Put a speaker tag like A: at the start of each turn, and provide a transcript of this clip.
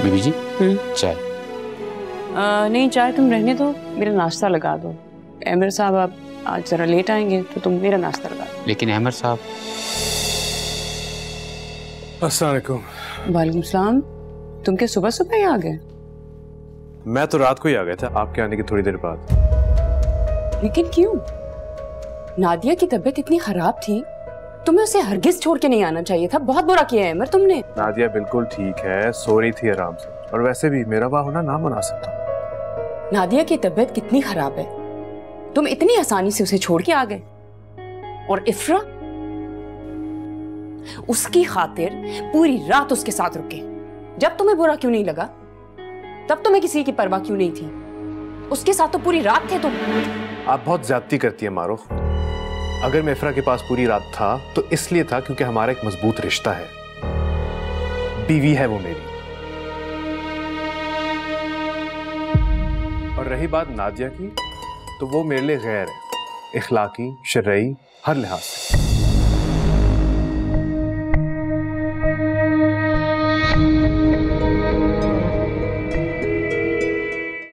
A: हम्म।
B: चाय।
A: आ, नहीं चाय तुम रहने दो मेरा नाश्ता लगा दो। एमर साहब आप आज जरा लेट आएँगे तो तुम मेरा नाश्ता लगा दो।
B: लेकिन अहमद साहब।
C: अस्सलाम वालेकुम।
A: वालेकुम सलाम। तुम क्या सुबह सुबह ही आ गए?
C: मैं तो रात को ही आ गया था आपके आने की थोड़ी देर बाद।
A: लेकिन क्यों? नादिया की तबीयत इतनी खराब थी। तुम्हें उसे हरगिज छोड़ के नहीं आना चाहिए था। बहुत बुरा किया है अमर तुमने।
C: नादिया बिल्कुल ठीक है सो रही थी आराम से। और वैसे भी मेरा वहाँ होना ना मुनासिब था
A: नादिया की तबीयत कितनी खराब है। तुम इतनी आसानी से उसे छोड़ के आ गए। और इफ्रा उसकी खातिर पूरी रात उसके साथ रुके। जब तुम्हें बुरा क्यों नहीं लगा तब तुम्हें किसी की परवाह क्यों नहीं थी? उसके साथ तो पूरी रात थे तुम।
C: आप बहुत ज्यादती करती है मारूफ। अगर मैं इफ्रा के पास पूरी रात था तो इसलिए था क्योंकि हमारा एक मज़बूत रिश्ता है। बीवी है वो मेरी। और रही बात नादिया की तो वो मेरे लिए गैर है। इखलाकी शर्ई हर लिहाज से।